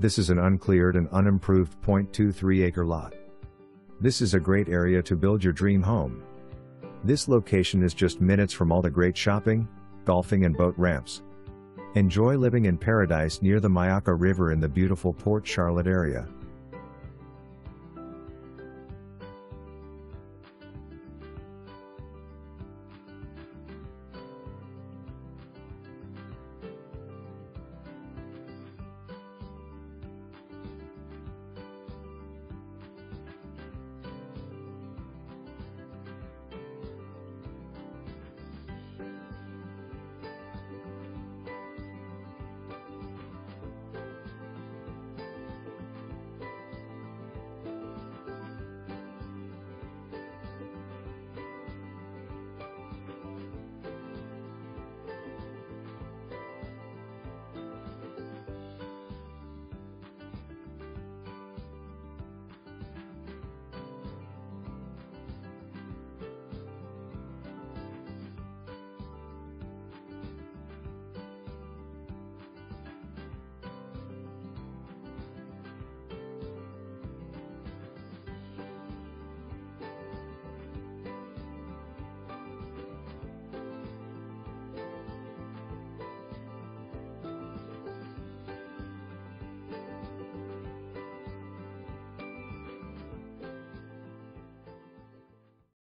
This is an uncleared and unimproved 0.23 acre lot. This is a great area to build your dream home. This location is just minutes from all the great shopping, golfing and boat ramps. Enjoy living in paradise near the Myakka River in the beautiful Port Charlotte area.